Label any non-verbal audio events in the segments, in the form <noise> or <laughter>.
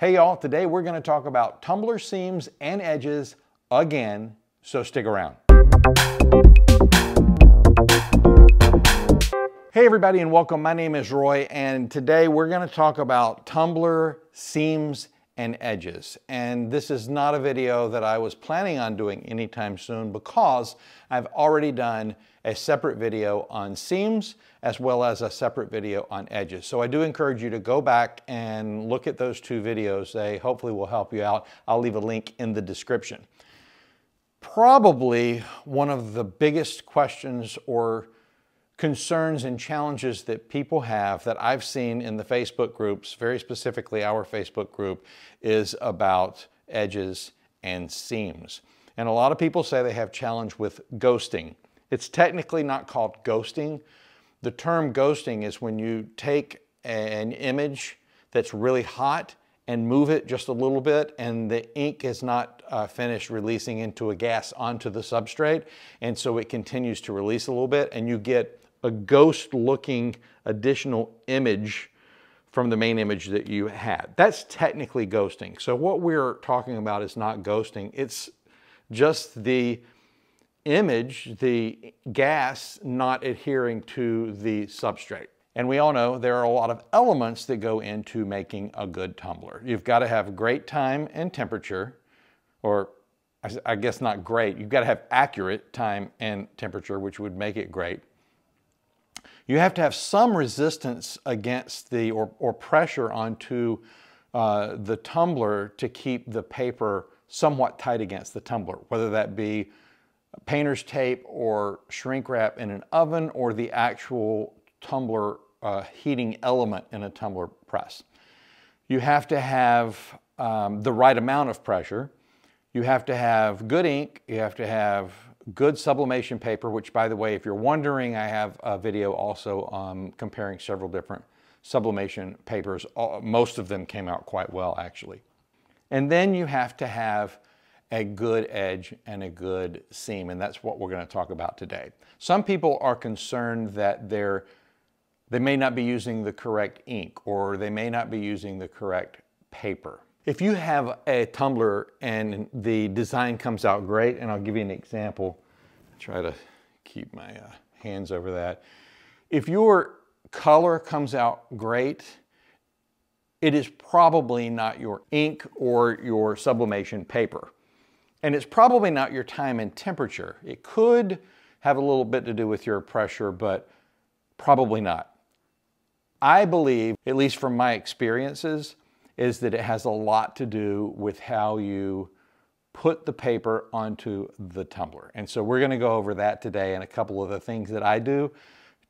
Hey y'all, today we're gonna talk about tumbler seams and edges again, so stick around. Hey everybody and welcome, my name is Roy and today we're gonna talk about tumbler seams and edges. And this is not a video that I was planning on doing anytime soon because I've already done a separate video on seams as well as a separate video on edges. So I do encourage you to go back and look at those two videos. They hopefully will help you out. I'll leave a link in the description. Probably one of the biggest questions or concerns and challenges that people have that I've seen in the Facebook groups, very specifically our Facebook group, is about edges and seams. And a lot of people say they have challenge with ghosting. It's technically not called ghosting. The term ghosting is when you take an image that's really hot and move it just a little bit and the ink is not uh, finished releasing into a gas onto the substrate and so it continues to release a little bit and you get a ghost looking additional image from the main image that you had. That's technically ghosting. So what we're talking about is not ghosting. It's just the image, the gas not adhering to the substrate. And we all know there are a lot of elements that go into making a good tumbler. You've got to have great time and temperature, or I guess not great, you've got to have accurate time and temperature, which would make it great. You have to have some resistance against the, or, or pressure onto uh, the tumbler to keep the paper somewhat tight against the tumbler, whether that be painter's tape or shrink wrap in an oven or the actual tumbler uh, heating element in a tumbler press. You have to have um, the right amount of pressure. You have to have good ink. You have to have good sublimation paper, which by the way, if you're wondering, I have a video also um, comparing several different sublimation papers. All, most of them came out quite well actually. And then you have to have a good edge and a good seam, and that's what we're gonna talk about today. Some people are concerned that they're, they may not be using the correct ink or they may not be using the correct paper. If you have a tumbler and the design comes out great, and I'll give you an example, try to keep my uh, hands over that. If your color comes out great, it is probably not your ink or your sublimation paper. And it's probably not your time and temperature. It could have a little bit to do with your pressure, but probably not. I believe, at least from my experiences, is that it has a lot to do with how you put the paper onto the tumbler. And so we're gonna go over that today and a couple of the things that I do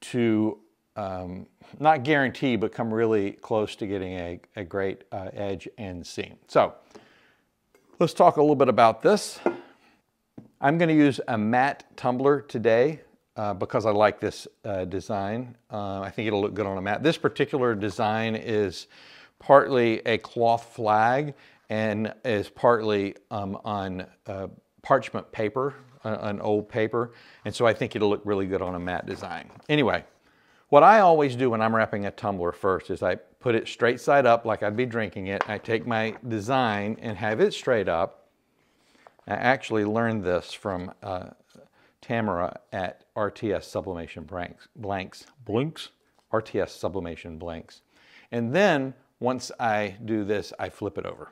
to um, not guarantee, but come really close to getting a, a great uh, edge and seam. So let's talk a little bit about this. I'm gonna use a matte tumbler today uh, because I like this uh, design. Uh, I think it'll look good on a matte. This particular design is partly a cloth flag and is partly um, on uh, parchment paper, uh, an old paper. And so I think it'll look really good on a matte design. Anyway, what I always do when I'm wrapping a tumbler first is I put it straight side up like I'd be drinking it. I take my design and have it straight up. I actually learned this from uh, Tamara at RTS Sublimation Blanks, Blanks, Blinks, RTS Sublimation Blanks. And then once I do this, I flip it over.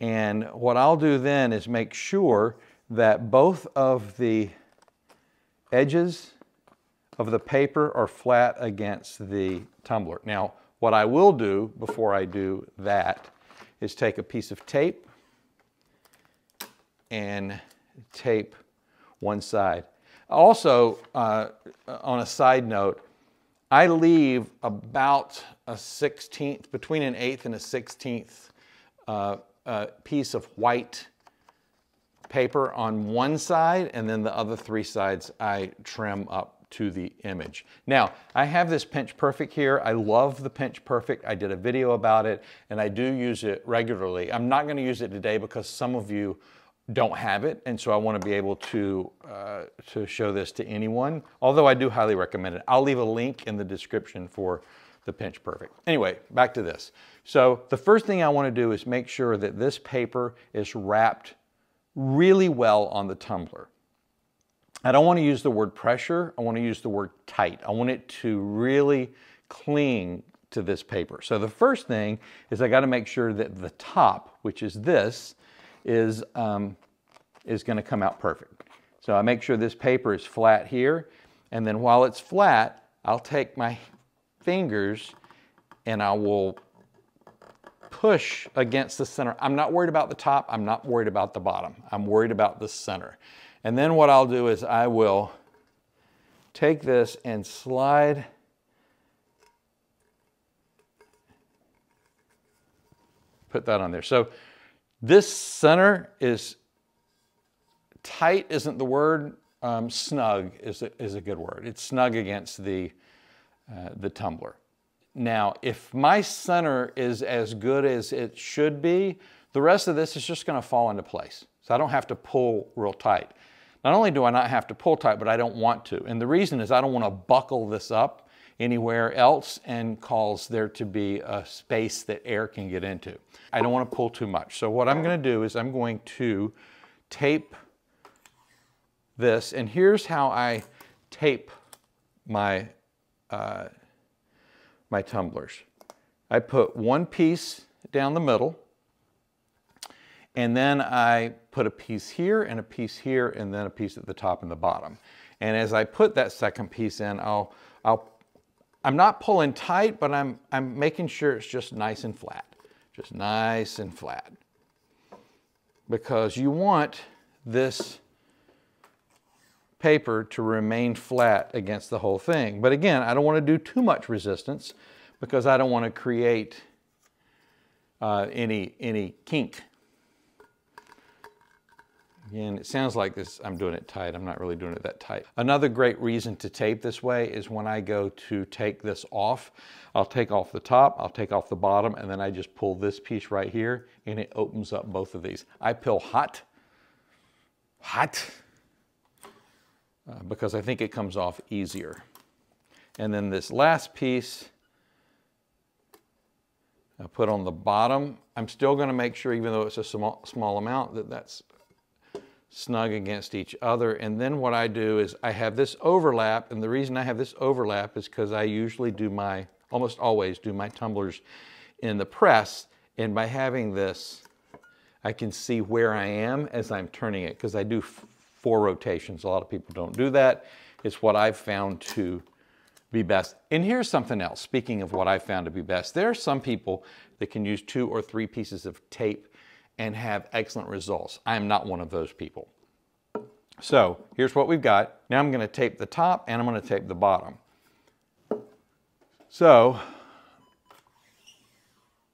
And what I'll do then is make sure that both of the edges of the paper are flat against the tumbler. Now, what I will do before I do that is take a piece of tape and tape one side. Also, uh, on a side note, I leave about a 16th, between an eighth and a 16th uh, uh, piece of white paper on one side, and then the other three sides I trim up to the image. Now, I have this Pinch Perfect here. I love the Pinch Perfect. I did a video about it, and I do use it regularly. I'm not gonna use it today because some of you don't have it, and so I want to be able to, uh, to show this to anyone, although I do highly recommend it. I'll leave a link in the description for the pinch perfect. Anyway, back to this. So the first thing I wanna do is make sure that this paper is wrapped really well on the tumbler. I don't wanna use the word pressure, I wanna use the word tight. I want it to really cling to this paper. So the first thing is I gotta make sure that the top, which is this, is, um, is gonna come out perfect. So I make sure this paper is flat here, and then while it's flat, I'll take my fingers and I will push against the center. I'm not worried about the top, I'm not worried about the bottom. I'm worried about the center. And then what I'll do is I will take this and slide put that on there. So this center is tight isn't the word, um, snug is a, is a good word. It's snug against the, uh, the tumbler. Now, if my center is as good as it should be, the rest of this is just gonna fall into place. So I don't have to pull real tight. Not only do I not have to pull tight, but I don't want to. And the reason is I don't wanna buckle this up anywhere else and cause there to be a space that air can get into. I don't want to pull too much. So what I'm going to do is I'm going to tape this, and here's how I tape my, uh, my tumblers. I put one piece down the middle, and then I put a piece here and a piece here and then a piece at the top and the bottom. And as I put that second piece in, I'll, I'll I'm not pulling tight, but I'm, I'm making sure it's just nice and flat. Just nice and flat. Because you want this paper to remain flat against the whole thing. But again, I don't want to do too much resistance because I don't want to create uh, any, any kink. Again, it sounds like this, I'm doing it tight. I'm not really doing it that tight. Another great reason to tape this way is when I go to take this off, I'll take off the top, I'll take off the bottom, and then I just pull this piece right here, and it opens up both of these. I peel hot, hot, uh, because I think it comes off easier. And then this last piece, I put on the bottom. I'm still gonna make sure, even though it's a small, small amount, that that's snug against each other. And then what I do is I have this overlap, and the reason I have this overlap is because I usually do my, almost always do my tumblers in the press, and by having this, I can see where I am as I'm turning it, because I do four rotations. A lot of people don't do that. It's what I've found to be best. And here's something else, speaking of what I found to be best. There are some people that can use two or three pieces of tape and have excellent results. I am not one of those people. So here's what we've got. Now I'm going to tape the top and I'm going to tape the bottom. So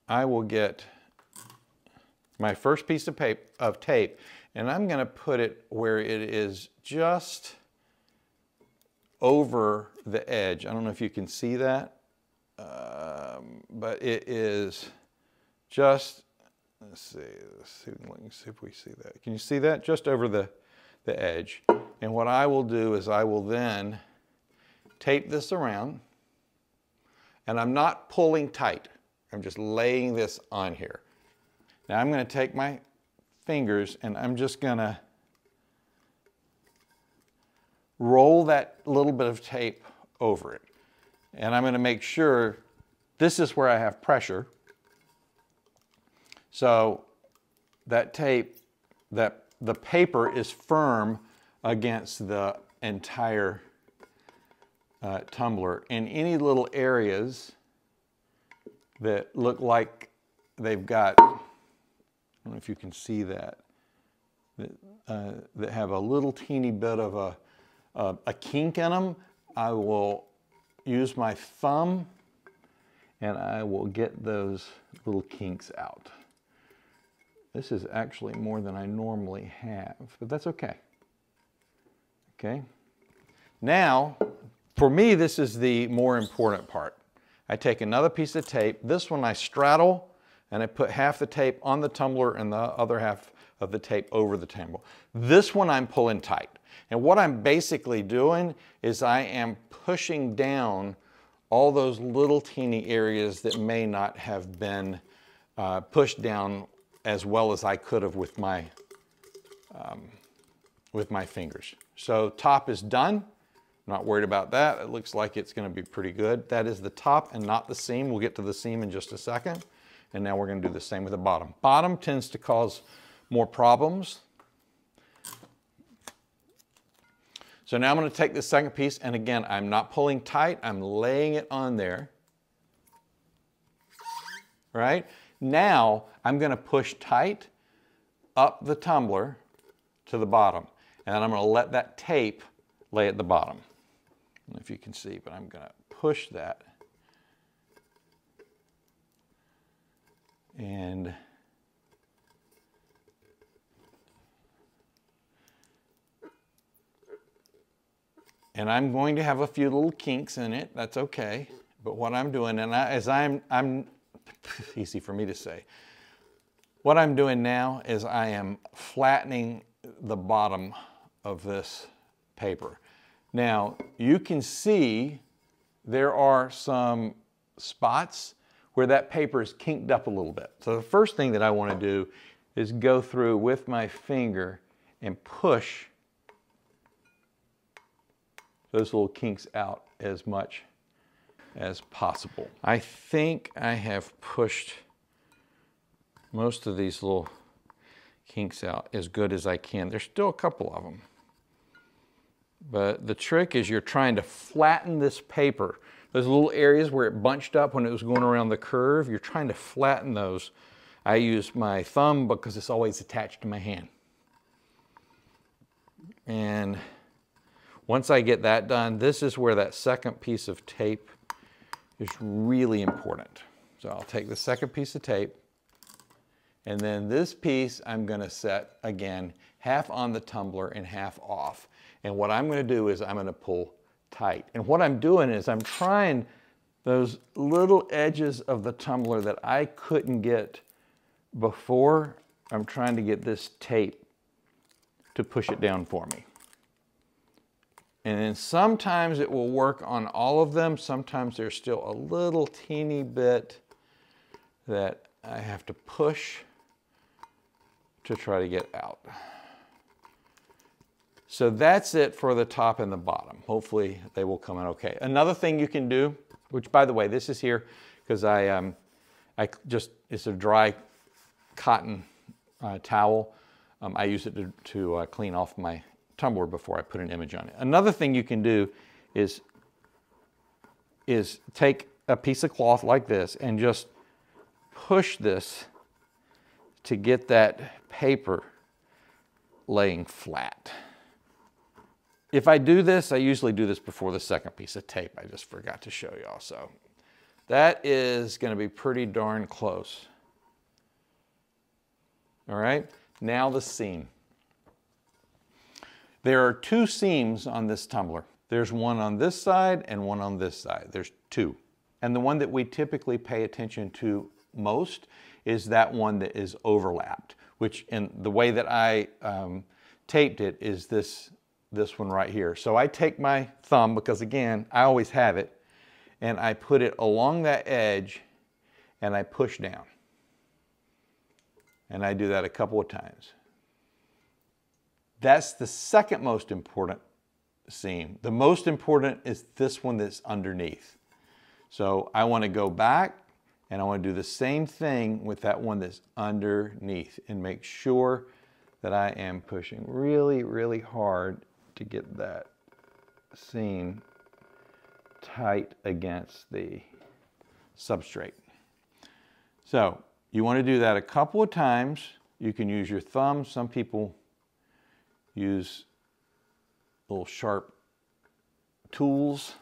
I will get my first piece of, of tape and I'm going to put it where it is just over the edge. I don't know if you can see that, um, but it is just Let's see, let's see, let's see if we see that. Can you see that? Just over the, the edge. And what I will do is I will then tape this around and I'm not pulling tight. I'm just laying this on here. Now I'm going to take my fingers and I'm just to roll that little bit of tape over it. And I'm to make sure this is where I have pressure so that tape, that the paper is firm against the entire uh, tumbler. And any little areas that look like they've got, I don't know if you can see that, that, uh, that have a little teeny bit of a, a, a kink in them, I will use my thumb and I will get those little kinks out. This is actually more than I normally have, but that's okay. Okay. Now, for me, this is the more important part. I take another piece of tape. This one I straddle and I put half the tape on the tumbler and the other half of the tape over the tumbler. This one I'm pulling tight. And what I'm basically doing is I am pushing down all those little teeny areas that may not have been uh, pushed down as well as I could have with my, um, with my fingers. So top is done. Not worried about that. It looks like it's gonna be pretty good. That is the top and not the seam. We'll get to the seam in just a second. And now we're gonna do the same with the bottom. Bottom tends to cause more problems. So now I'm gonna take the second piece, and again, I'm not pulling tight, I'm laying it on there. Right? Now, I'm gonna push tight up the tumbler to the bottom. And I'm gonna let that tape lay at the bottom if you can see, but I'm going to push that. And and I'm going to have a few little kinks in it. That's okay. But what I'm doing, and I, as I'm, I'm <laughs> easy for me to say, what I'm doing now is I am flattening the bottom of this paper. Now, you can see there are some spots where that paper is kinked up a little bit. So the first thing that I want to do is go through with my finger and push those little kinks out as much as possible. I think I have pushed most of these little kinks out as good as I can. There's still a couple of them. But the trick is you're trying to flatten this paper. Those little areas where it bunched up when it was going around the curve, you're trying to flatten those. I use my thumb because it's always attached to my hand. And once I get that done, this is where that second piece of tape is really important. So I'll take the second piece of tape, and then this piece I'm gonna set, again, half on the tumbler and half off. And what I'm going to do is I'm going to pull tight. And what I'm doing is I'm trying those little edges of the tumbler that I couldn't get before, I'm trying to get this tape to push it down for me. And then sometimes it will work on all of them. Sometimes there's still a little teeny bit that I have to push to try to get out. So that's it for the top and the bottom. Hopefully they will come out okay. Another thing you can do, which by the way, this is here because I, um, I just, it's a dry cotton uh, towel. Um, I use it to, to uh, clean off my tumbler before I put an image on it. Another thing you can do is, is take a piece of cloth like this and just push this to get that paper laying flat. If I do this, I usually do this before the second piece of tape. I just forgot to show y'all. So that is going to be pretty darn close. All right, now the seam. There are two seams on this tumbler. There's one on this side and one on this side. There's two. And the one that we typically pay attention to most is that one that is overlapped, which in the way that I um, taped it is this this one right here. So I take my thumb, because again, I always have it, and I put it along that edge and I push down. And I do that a couple of times. That's the second most important seam. The most important is this one that's underneath. So I want to go back and I want to do the same thing with that one that's underneath and make sure that I am pushing really, really hard to get that seam tight against the substrate. So you want to do that a couple of times. You can use your thumb. Some people use little sharp tools.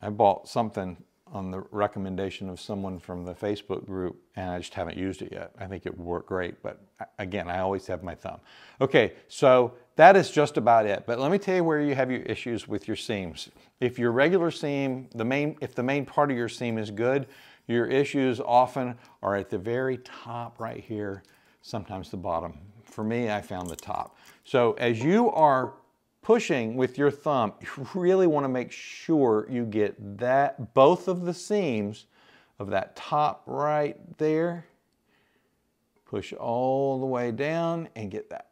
I bought something on the recommendation of someone from the Facebook group, and I just haven't used it yet. I think it would work great, but again, I always have my thumb. Okay, so that is just about it. But let me tell you where you have your issues with your seams. If your regular seam, the main, if the main part of your seam is good, your issues often are at the very top right here, sometimes the bottom. For me, I found the top. So as you are pushing with your thumb, you really want to make sure you get that, both of the seams of that top right there, push all the way down and get that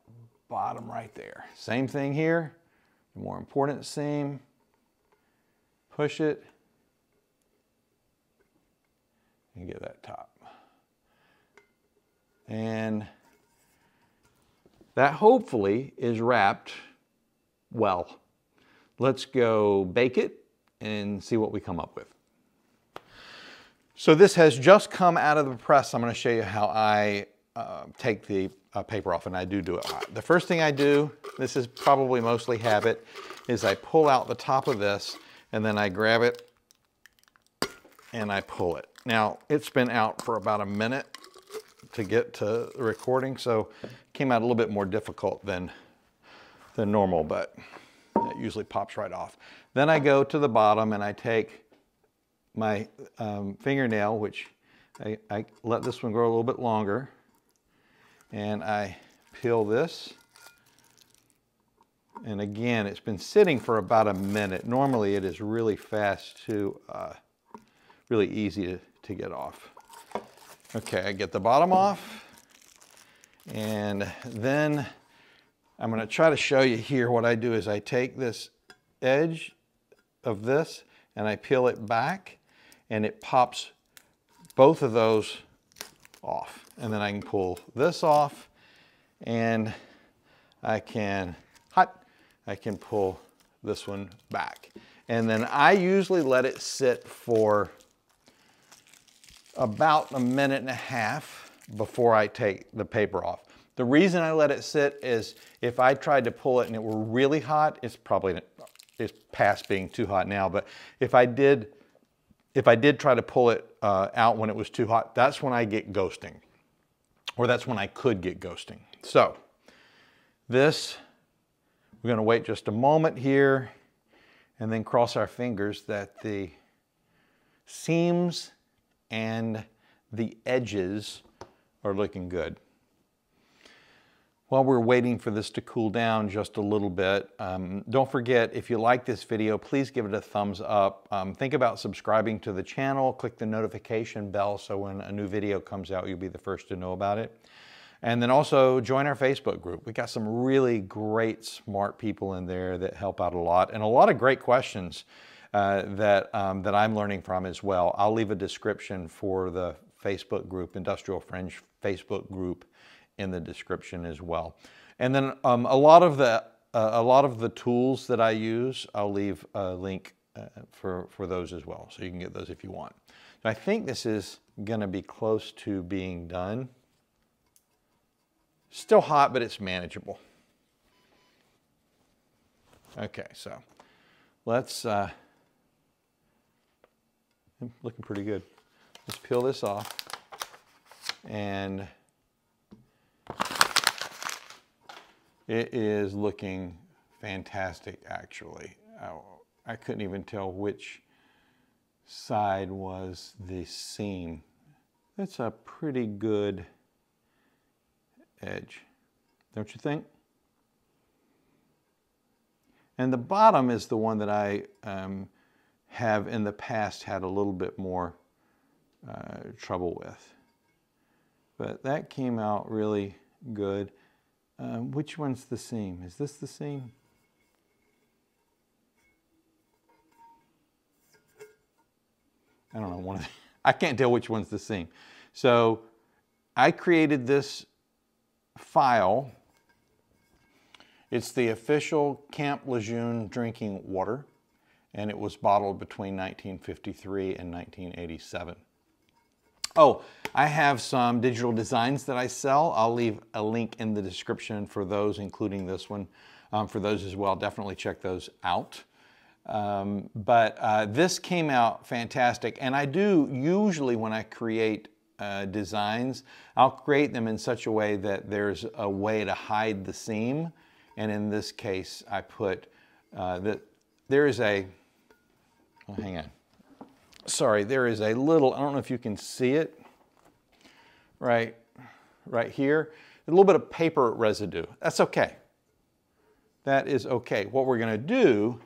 bottom right there. Same thing here, the more important seam, push it, and get that top. And that hopefully is wrapped well. Let's go bake it and see what we come up with. So this has just come out of the press. I'm gonna show you how I uh, take the uh, paper off and I do do it hot. The first thing I do, this is probably mostly habit, is I pull out the top of this and then I grab it and I pull it. Now it's been out for about a minute to get to the recording, so it came out a little bit more difficult than, than normal, but it usually pops right off. Then I go to the bottom and I take my um, fingernail, which I, I let this one grow a little bit longer, and I peel this. And again, it's been sitting for about a minute. Normally it is really fast to, uh, really easy to, to get off. Okay, I get the bottom off. And then I'm gonna try to show you here what I do is I take this edge of this and I peel it back and it pops both of those off. And then I can pull this off and I can, hot, I can pull this one back. And then I usually let it sit for about a minute and a half before I take the paper off. The reason I let it sit is if I tried to pull it and it were really hot, it's probably it's past being too hot now, but if I did if I did try to pull it uh, out when it was too hot, that's when I get ghosting, or that's when I could get ghosting. So this, we're gonna wait just a moment here and then cross our fingers that the seams and the edges are looking good. While we're waiting for this to cool down just a little bit, um, don't forget, if you like this video, please give it a thumbs up. Um, think about subscribing to the channel, click the notification bell so when a new video comes out, you'll be the first to know about it. And then also join our Facebook group. We got some really great, smart people in there that help out a lot and a lot of great questions uh, that, um, that I'm learning from as well. I'll leave a description for the Facebook group, Industrial Fringe Facebook group in the description as well. And then um, a lot of the uh, a lot of the tools that I use, I'll leave a link uh, for for those as well, so you can get those if you want. So I think this is going to be close to being done. Still hot, but it's manageable. Okay, so let's. Uh, looking pretty good. Let's peel this off and It is looking fantastic, actually. I, I couldn't even tell which side was the seam. That's a pretty good edge, don't you think? And the bottom is the one that I um, have in the past had a little bit more uh, trouble with. But that came out really good. Um, which one's the seam? Is this the seam? I don't know. One of the, <laughs> I can't tell which one's the seam. So I created this file. It's the official Camp Lejeune drinking water, and it was bottled between 1953 and 1987. Oh, I have some digital designs that I sell. I'll leave a link in the description for those, including this one, um, for those as well. Definitely check those out. Um, but uh, this came out fantastic. And I do usually when I create uh, designs, I'll create them in such a way that there's a way to hide the seam. And in this case, I put uh, that there is a, oh, hang on sorry, there is a little, I don't know if you can see it, right, right here, a little bit of paper residue. That's okay. that is okay. What we're gonna do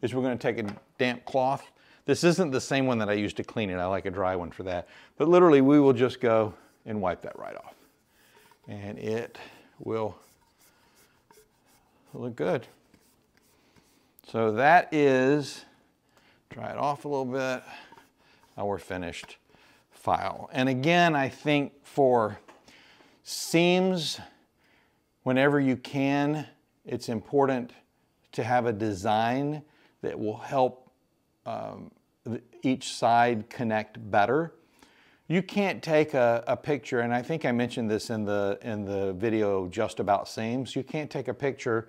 is we're gonna take a damp cloth. This isn't the same one that I used to clean it. I like a dry one for that. But literally we will just go and wipe that right off. And it will look good. So that is, dry it off a little bit, our finished file. And again, I think for seams, whenever you can, it's important to have a design that will help um, each side connect better. You can't take a, a, picture, and I think I mentioned this in the, in the video just about seams. You can't take a picture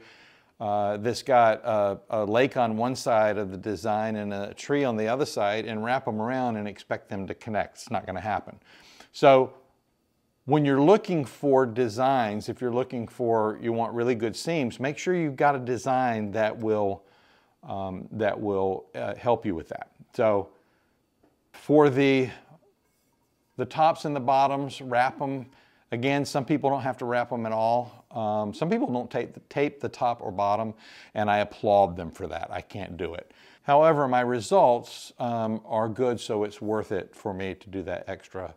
uh, that's got a, a, lake on one side of the design and a tree on the other side and wrap them around and expect them to connect. It's not going to happen. So when you're looking for designs, if you're looking for, you want really good seams, make sure you've got a design that will, um, that will uh, help you with that. So for the, the tops and the bottoms, wrap them. Again, some people don't have to wrap them at all. Um, some people don't tape the, tape the top or bottom, and I applaud them for that. I can't do it. However, my results um, are good, so it's worth it for me to do that extra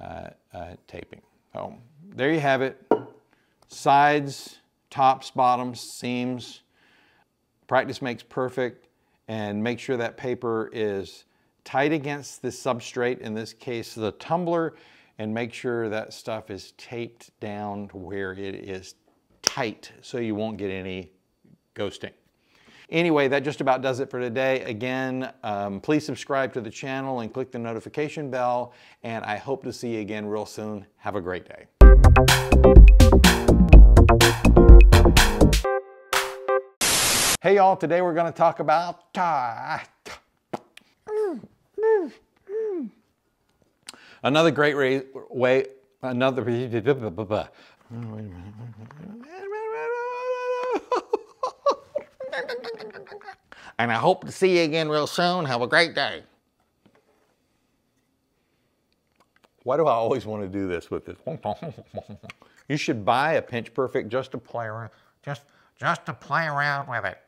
uh, uh, taping. So there you have it. Sides, tops, bottoms, seams. Practice makes perfect and make sure that paper is tight against the substrate, in this case the tumbler, and make sure that stuff is taped down to where it is tight so you won't get any ghosting. Anyway, that just about does it for today. Again, um, please subscribe to the channel and click the notification bell, and I hope to see you again real soon. Have a great day. Hey y'all, today we're going to talk about another great way, another <laughs> and I hope to see you again real soon. Have a great day. Why do I always want to do this with this? <laughs> you should buy a Pinch Perfect just to play around, just, just to play around with it.